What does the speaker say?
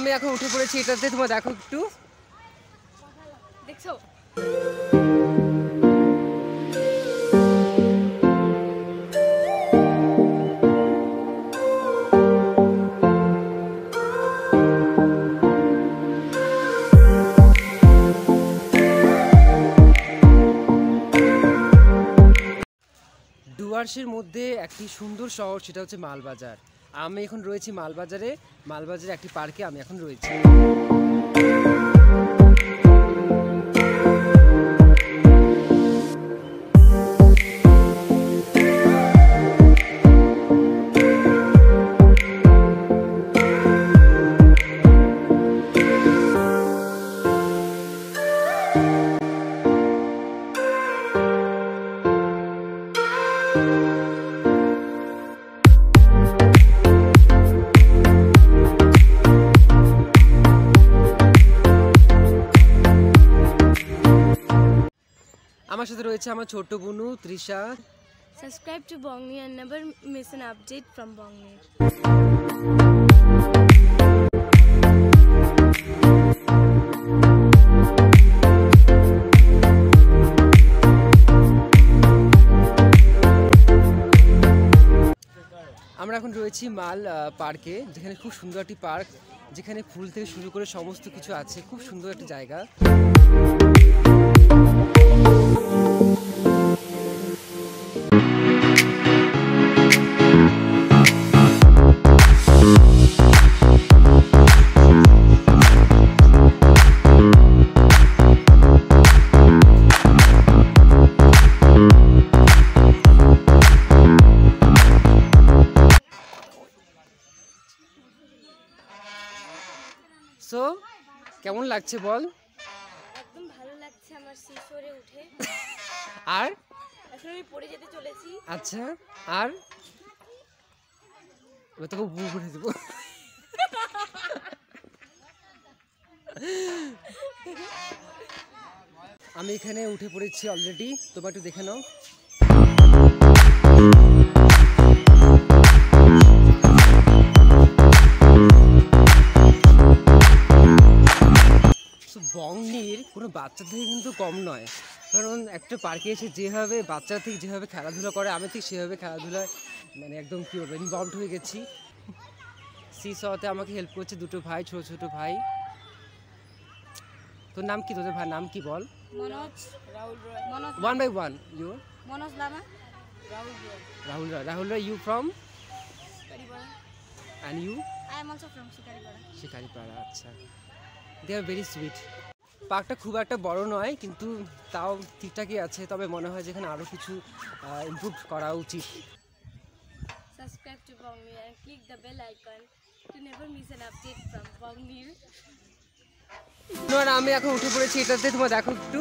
আমি এখন উঠে পড়েছি এটাতে তোমার দেখো একটু। দেখছ? ডুয়ার্সের মধ্যে একটি সুন্দর শহর সেটা হচ্ছে মালবাজার। আমি এখন রয়েছি মালবাজারে। মালবাজারে একটি পার্কে আমি এখন রয়েছি। আমার সাথে রয়েছে আমার ছোট্ট বোনু Trisha. Subscribe to Bongni and never miss an update from Bongni. আমরা এখন রয়েছি মাল পার্কে যেখানে খুব সুন্দর একটি পার্ক যেখানে ফুল থেকে শুরু করে সমস্ত কিছু আছে। খুব সুন্দর একটি জায়গা। সো কেমন লাগছে বল? একদম ভালো লাগছে আমার শিশরে উঠে। আর? এখন আমি পড়ে যেতে চলেছি। আচ্ছা আর? এবার তোকে বু করে দেবো। আমি এখানে উঠে পড়েছি অলরেডি তোমার একটু দেখে নাও। বাচ্চা থেকে কিন্তু কম নয়। কারণ একটা পার্কে এসে যেভাবে বাচ্চা থেকে যেভাবে খেলাধুলা করে আমি ঠিক সেভাবে খেলাধুলায় মানে একদম কী বলব ইনভলভ হয়ে গেছি। সি সতে আমাকে হেল্প করছে দুটো ভাই ছোট ছোট ভাই। তোর নাম কি? তোদের ভাই নাম কি বল? Manoj. Rahul Roy. One by one you Manoj Lama. Rahul Roy. Rahul Roy. Rahul Roy you from and you I am also from Shikaripara. Shikaripara আচ্ছা। দে আর ভেরি সুইট পার্কটা খুব একটা বড় নয় কিন্তু তাও ঠিকঠাকই আছে তবে মনে হয় যেখানে আরও কিছু ইমপ্রুভ করা উচিত Subscribe to Bongni and click the bell icon to never miss an update from Bongni. আর আমি এখন উঠে পড়েছি এটাতে তোমার দেখো একটু